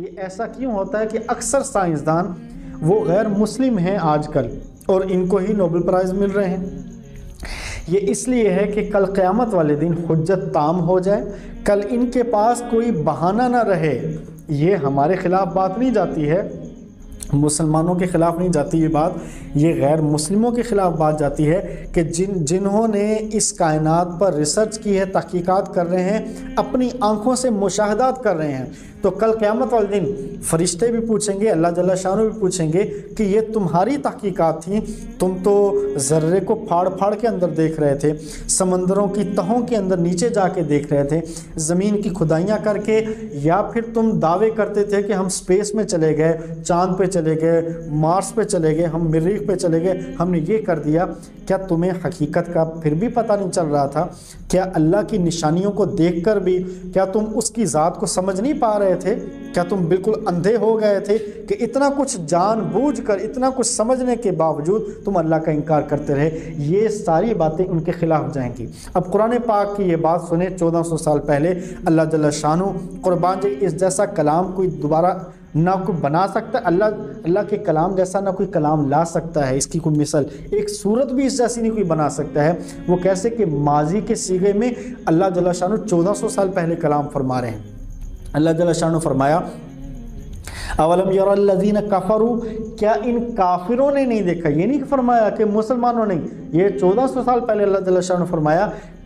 ये ऐसा क्यों होता है कि अक्सर साइंसदान वो गैर मुस्लिम हैं आजकल और इनको ही नोबेल प्राइज़ मिल रहे हैं ये इसलिए है कि कल क़यामत वाले दिन हुज्जत ताम हो जाए कल इनके पास कोई बहाना ना रहे ये हमारे ख़िलाफ़ बात नहीं जाती है मुसलमानों के ख़िलाफ़ नहीं जाती ये बात, ये गैर मुस्लिमों के ख़िलाफ़ बात जाती है कि जिन, जिन्होंने इस कायनात पर रिसर्च की है, तहकीकात कर रहे हैं, अपनी आँखों से मुशाहदात कर रहे हैं। तो कल क़्यामत वाले दिन फरिश्ते भी पूछेंगे, अल्लाह जल्ला शाह भी पूछेंगे कि ये तुम्हारी तहकीकात थी। तुम तो ज़र्रे को फाड़ फाड़ के अंदर देख रहे थे, समंदरों की तहों के अंदर नीचे जा के देख रहे थे, ज़मीन की खुदाइयाँ करके, या फिर तुम दावे करते थे कि हम स्पेस में चले गए, चाँद पे चले गए, मार्स पे चले गए, हम मरीख पे चले गए, हमने ये कर दिया। क्या तुम्हें हकीकत का फिर भी पता नहीं चल रहा था? क्या अल्लाह की निशानियों को देख कर भी, क्या तुम उसकी ज़ात को समझ नहीं पा रहे थे? क्या तुम बिल्कुल अंधे हो गए थे कि इतना कुछ जान बूझ कर इतना कुछ समझने के बावजूद तुम अल्लाह का इनकार करते रहे? ये सारी बातें उनके खिलाफ जाएँगी। अब कुरान पाक की ये बात सुने 1400 साल पहले अल्लाह जल्ला शानू कुरबान जी इस जैसा कलाम कोई दोबारा ना कोई बना सकता, अल्लाह अल्लाह के कलाम जैसा ना कोई कलाम ला सकता है। इसकी कोई मिसल, एक सूरत भी इस जैसी नहीं कोई बना सकता है। वो कैसे कि माजी के सीगे में अल्लाह जल्ला शानू 1400 साल पहले कलाम फरमा रहे हैं। अल्लाह जल्ला शानू फरमाया, अवलम यदीन कफरू? क्या इन काफिरों ने नहीं देखा? ये नहीं फरमाया कि मुसलमानों ने ये 1400 साल पहले अल्लाह ने फरमाया,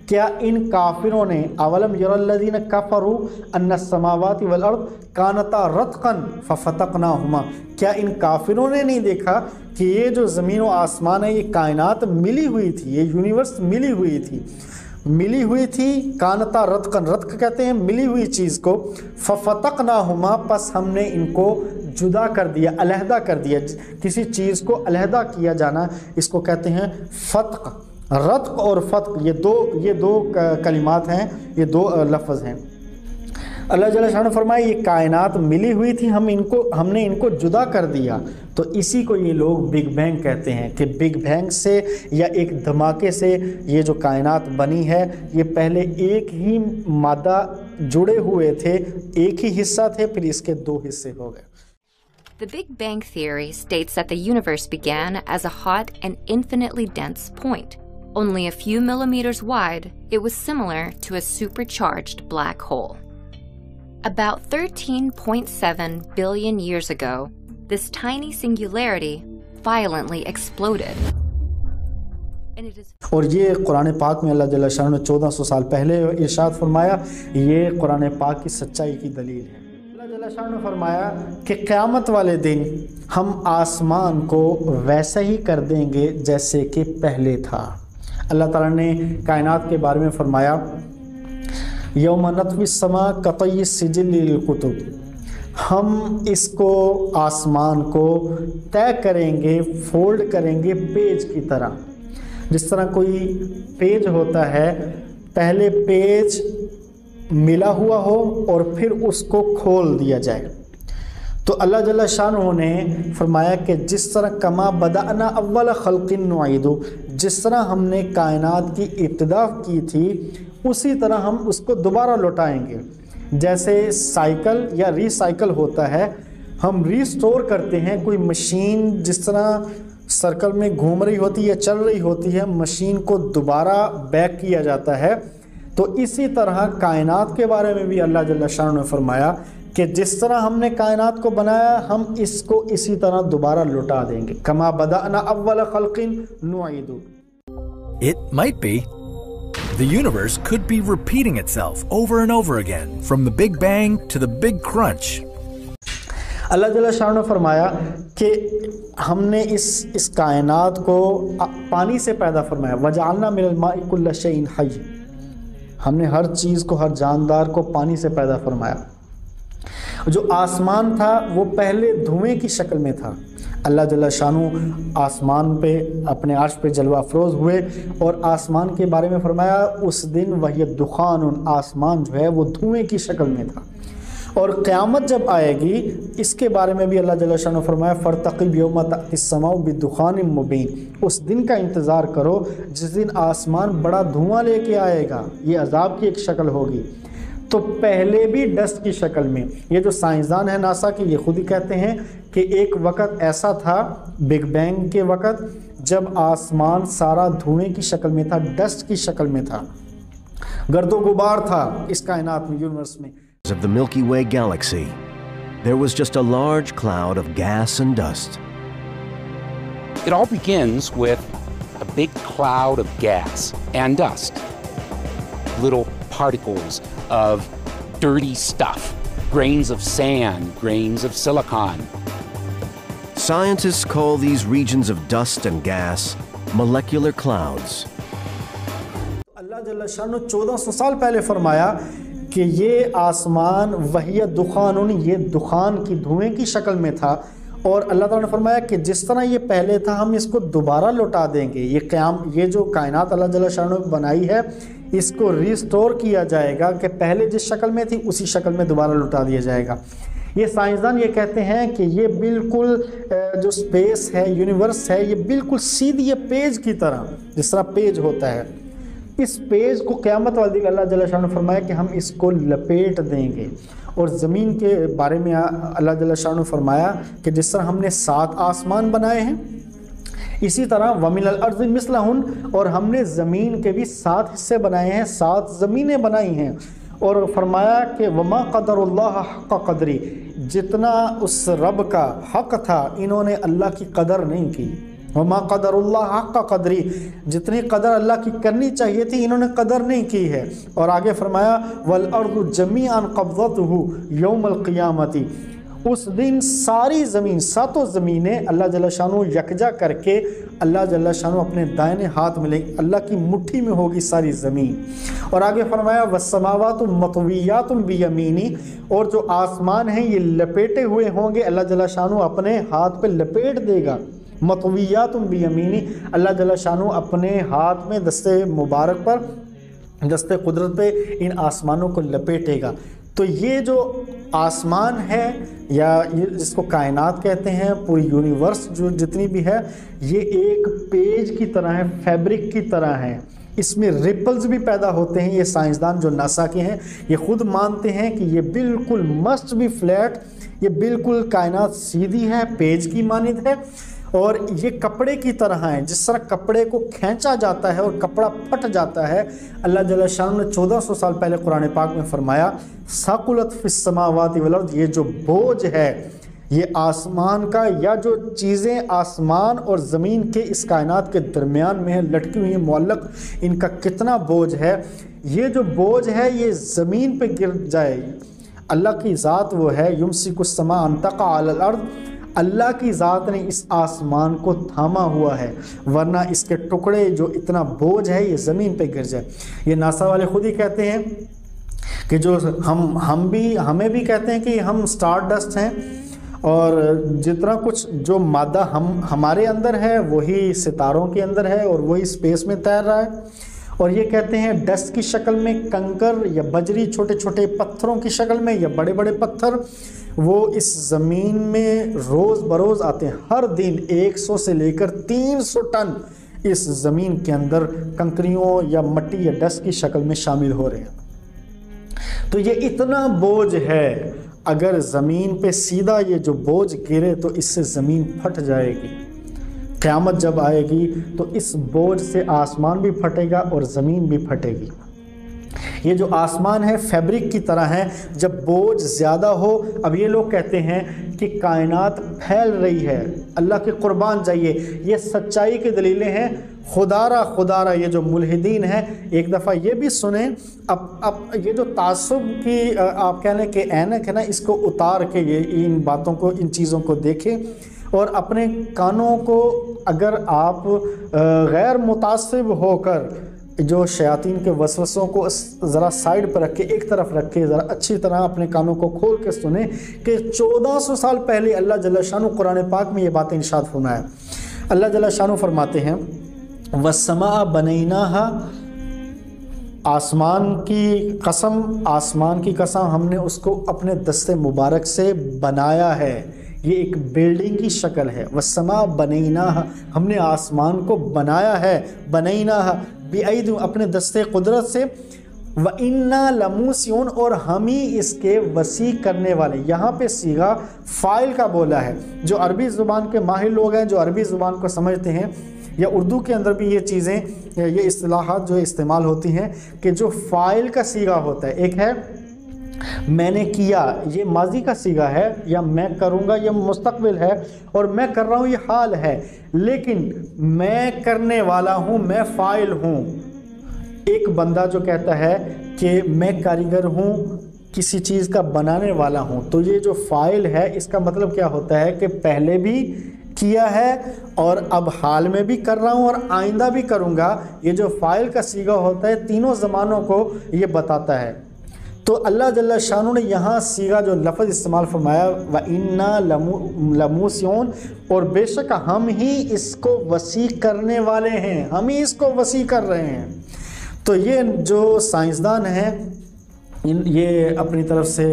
क्या इन काफिरों ने, अवलम यदीन कफरू अन्न समावाती वलर्द कानता रतकन फ़तकना हुमा क्या इन काफिरों ने नहीं देखा कि ये जो ज़मीन व आसमान है, ये कायनात मिली हुई थी, ये यूनिवर्स मिली हुई थी? मिली हुई थी, कानता रतकन रतक कहते हैं, मिली हुई चीज़ को फ़तक ना हुमा पस हमने इनको जुदा कर दिया, अलहदा कर दिया। किसी चीज़ को अलहदा किया जाना, इसको कहते हैं फ़तक। रतक और फ़तक, ये दो ये दो कलिमात हैं, ये दो लफ्ज़ हैं। अल्लाह जल शाह ने फरमाया ये कायनात मिली हुई थी हम इनको हमने इनको जुदा कर दिया तो इसी को ये लोग बिग बैंग कहते हैं कि बिग बैंग से या एक धमाके से ये जो कायनात बनी है ये पहले एक ही मादा जुड़े हुए थे एक ही हिस्सा थे फिर इसके दो हिस्से हो गए The Big Bang Theory states that the universe began as a hot and infinitely dense point. Only a few millimeters wide, it was similar to a supercharged black hole. About 13.7 billion years ago, this tiny singularity violently exploded. और ये कुरान पाक में अल्लाह जल्ला ने 1400 साल पहले इरशाद फरमाया ये कुरान पाक की सच्चाई की दलील है अल्लाह ने फरमाया कि क़यामत वाले दिन हम आसमान को वैसा ही कर देंगे जैसे कि पहले था अल्लाह ताला ने कायनात के बारे में फरमाया यौम नतविसमा कतई सिजिलकुतुब हम इसको आसमान को तय करेंगे, फोल्ड करेंगे पेज की तरह। जिस तरह कोई पेज होता है, पहले पेज मिला हुआ हो और फिर उसको खोल दिया जाए। तो अल्लाह जल्ला शाह ने फरमाया कि जिस तरह कमा बदाना अव्वल खलकिन नुआदो जिस तरह हमने कायनात की इब्तदा की थी उसी तरह हम उसको दोबारा लौटाएँगे। जैसे साइकिल या रिसाइकल होता है, हम रिस्टोर करते हैं कोई मशीन जिस तरह सर्कल में घूम रही होती है चल रही होती है, मशीन को दोबारा बैक किया जाता है। तो इसी तरह कायनात के बारे में भी अल्लाह जल्ला शाह ने फरमाया कि जिस तरह हमने कायनात को बनाया, हम इसको इसी तरह दोबारा लुटा देंगे। कमा बदाना अव्वल खलकिन नुईदु। It might be. The universe could be repeating itself over and over again, from the Big Bang to the Big Crunch. अल्लाह जल्ला शाह ने फरमाया कि हमने इस इस कायनात को पानी से पैदा फरमाया। वजालना मिलमाकुल्लशन हई हमने हर चीज़ को हर जानदार को पानी से पैदा फरमाया। जो आसमान था वो पहले धुएँ की शक्ल में था। अल्लाह जल्ला शानू आसमान पे, अपने अर्श पे जलवा अफरोज़ हुए और आसमान के बारे में फरमाया, उस दिन वही दुखान आसमान जो है, वो धुएँ की शक्ल में था। और क़्यामत जब आएगी, इसके बारे में भी अल्लाह जल शाह फरमाया, फ़रतकीब योम तमाऊ बिदुखान मुबीन। उस दिन का इंतज़ार करो, जिस दिन आसमान बड़ा धुआँ लेके आएगा, ये अजाब की एक शक्ल होगी। तो पहले भी डस्ट की शक्ल में ये जो साइंसदान है नासा के ये खुद ही कहते हैं कि एक वक़्त ऐसा था बिग बैंग के वक़्त जब आसमान सारा धुएँ की शक्ल में था डस्ट की शक्ल में था गर्दो गुबार था इस कायनात में यूनिवर्स में of the Milky Way galaxy, there was just a large cloud of gas and dust. It all begins with a big cloud of gas and dust. Little particles of dirty stuff, grains of sand, grains of silicon. Scientists call these regions of dust and gas molecular clouds. अल्लाह जल्ल शाह चौदह सौ साल पहले फरमाया कि ये आसमान वही दुखान ये दुखान की धुएं की शक्ल में था और अल्लाह ताला ने फरमाया कि जिस तरह ये पहले था, हम इसको दोबारा लौटा देंगे। ये क्याम, ये जो कायनात अल्लाह जल्ल शाह ने बनाई है, इसको रिस्टोर किया जाएगा कि पहले जिस शक्ल में थी, उसी शक्ल में दोबारा लौटा दिया जाएगा। ये साइंसदान ये कहते हैं कि ये बिल्कुल जो स्पेस है यूनिवर्स है, ये बिल्कुल सीधी पेज की तरह, जिस तरह पेज होता है। इस पेज को क़्यामत वाले अल्लाह जल्ल शाह ने फरमाया कि हम इसको लपेट देंगे। और ज़मीन के बारे में अल्लाह जल्ल शाह ने फरमाया कि जिस तरह हमने सात आसमान बनाए हैं, इसी तरह वमिल अर्ज़ मिसलाहुन, और हमने ज़मीन के भी सात हिस्से बनाए हैं, सात ज़मीनें बनाई हैं। और फरमाया कि वमा कदर का कदरी, जितना उस रब का हक था, इन्होंने अल्लाह की कदर नहीं की। वमा कदर का कदरी। जितनी कदर अल्लाह की करनी चाहिए थी, इन्होंने कदर नहीं की है। और आगे फरमाया, वल अर्द जमी अन कब्ज़त हो यौमल क़ियामती। उस दिन सारी ज़मीन, सातों ज़मीनें अल्लाह जल्ल शाह यकजा करके अल्लाह जल्ल शाह अपने दायने हाथ में लेंगे। अल्लाह की मुट्ठी में होगी सारी ज़मीन। और आगे फरमाया वसमावत मतवियात बियमीनी। और जो आसमान हैं, ये लपेटे हुए होंगे। अल्लाह जल्ल शाह अपने हाथ पे लपेट देगा। मतवियात बियमीनी। अल्लाह जल्ल शाह अपने हाथ में दस्ते मुबारक पर, दस्ते कुदरत पे इन आसमानों को लपेटेगा। तो ये जो आसमान है, या ये जिसको कायनात कहते हैं, पूरी यूनिवर्स जो जितनी भी है, ये एक पेज की तरह है, फैब्रिक की तरह है। इसमें रिपल्स भी पैदा होते हैं, ये साइंसदान जो नासा के हैं, ये खुद मानते हैं कि ये बिल्कुल मस्ट भी फ्लैट, ये बिल्कुल कायनात सीधी है, पेज की मानद है। और ये कपड़े की तरह हैं। जिस तरह कपड़े को खींचा जाता है और कपड़ा फट जाता है, अल्लाह जल शाह ने 1400 साल पहले कुरान पाक में फरमाया, साकुलत फिसमावात वलर्द ये जो बोझ है, ये आसमान का या जो चीज़ें आसमान और ज़मीन के इस कायनात के दरमियान में है, लटकी हुई मुल्क इनका कितना बोझ है? ये जो बोझ है, ये ज़मीन पे गिर जाए। अल्लाह की ज़ात वो है युमसिकुसमा अंतका अर्द अल्लाह की ज़ात ने इस आसमान को थामा हुआ है, वरना इसके टुकड़े जो इतना बोझ है, ये ज़मीन पे गिर जाए। ये नासा वाले खुद ही कहते हैं कि जो हम हम भी, हमें भी कहते हैं कि हम स्टार डस्ट हैं और जितना कुछ जो मादा हम, हमारे अंदर है, वही सितारों के अंदर है और वही स्पेस में तैर रहा है। और ये कहते हैं, डस्ट की शक्ल में कंकर या बजरी छोटे छोटे पत्थरों की शक्ल में या बड़े बड़े पत्थर, वो इस ज़मीन में रोज़ बरोज़ आते हैं। हर दिन 100 से लेकर 300 टन इस ज़मीन के अंदर कंकरियों या मट्टी या डस्ट की शक्ल में शामिल हो रहे हैं। तो ये इतना बोझ है, अगर ज़मीन पे सीधा ये जो बोझ गिरे तो इससे ज़मीन फट जाएगी। क़यामत जब आएगी तो इस बोझ से आसमान भी फटेगा और ज़मीन भी फटेगी। ये जो आसमान है, फैब्रिक की तरह है। जब बोझ ज़्यादा हो, अब ये लोग कहते हैं कि कायनात फैल रही है। अल्लाह के कुर्बान जाइए। ये सच्चाई की दलीलें हैं। खुदारा खुदारा, ये जो मुलहिदीन है, एक दफ़ा ये भी सुने। अब अब ये जो तासुब की आप कह लें कि ऐनक है ना, इसको उतार के ये इन बातों को, इन चीज़ों को देखें। और अपने कानों को अगर आप गैर मुतासिब होकर जो शयातीन के वसवसों को ज़रा साइड पर रख के, एक तरफ़ रख के ज़रा अच्छी तरह अपने कानों को खोल के सुने कि 1400 साल पहले अल्लाह जल्ला शाह कुरान पाक में ये बातें इशाद है अल्लाह जल्ला शाह फरमाते हैं वसमा बनैना आसमान की कसम, आसमान की कसम हमने उसको अपने दस्ते मुबारक से बनाया है। ये एक बिल्डिंग की शक्ल है। वसमा बनैना हमने आसमान को बनाया है। बनैना बेद अपने दस्ते कुदरत से। व इन्ना लमूसियन और हम ही इसके वसी करने वाले। यहाँ पे सीगा फ़ाइल का बोला है। जो अरबी ज़ुबान के माहिर लोग हैं, जो अरबी ज़ुबान को समझते हैं, या उर्दू के अंदर भी ये चीज़ें, ये असलाहत जो इस्तेमाल होती हैं, कि जो फ़ाइल का सीगा होता है। एक है मैंने किया। ये माजी का सीगा है, या मैं करूँगा, ये मुस्तबिल है, और मैं कर रहा हूँ, ये हाल है। लेकिन मैं करने वाला हूँ, मैं फ़ाइल हूँ। एक बंदा जो कहता है कि मैं कारीगर हूँ, किसी चीज़ का बनाने वाला हूँ। तो ये जो फ़ाइल है, इसका मतलब क्या होता है कि पहले भी किया है, और अब हाल में भी कर रहा हूँ, और आइंदा भी करूँगा। ये जो फ़ाइल का सीगा होता है, तीनों ज़मानों को ये बताता है। तो अल्लाह जल्ला शाह ने यहाँ सीगा जो लफज इस्तेमाल फरमाया, व इन्ना लमू लमूसियोन और बेशक हम ही इसको वसी करने वाले हैं, हम ही इसको वसी कर रहे हैं। तो ये जो साइंसदान हैं इन, ये अपनी तरफ़ से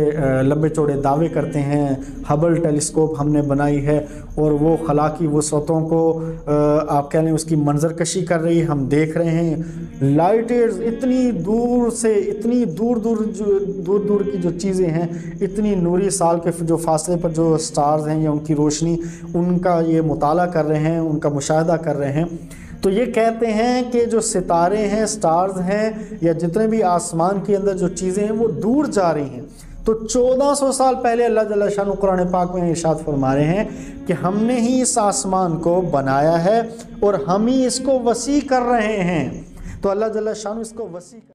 लंबे चौड़े दावे करते हैं। हबल टेलीस्कोप हमने बनाई है और वो खला की वसतों को आप कह लें उसकी मंजर कशी कर रही हम देख रहे हैं। लाइटें इतनी दूर से, इतनी दूर दूर जो दूर दूर की जो चीज़ें हैं, इतनी नूरी साल के जो फासले पर जो स्टार्स हैं या उनकी रोशनी, उनका ये मुताला कर रहे हैं, उनका मुशाह कर रहे हैं। तो ये कहते हैं कि जो सितारे हैं, स्टार्स हैं, या जितने भी आसमान के अंदर जो चीज़ें हैं, वो दूर जा रही हैं। तो 1400 साल पहले अल्लाह जल्ला शाह कुरान पाक में इरशाद फरमा रहे हैं कि हमने ही इस आसमान को बनाया है और हम ही इसको वसी कर रहे हैं। तो अल्लाह जल्ला शाह इसको वसी कर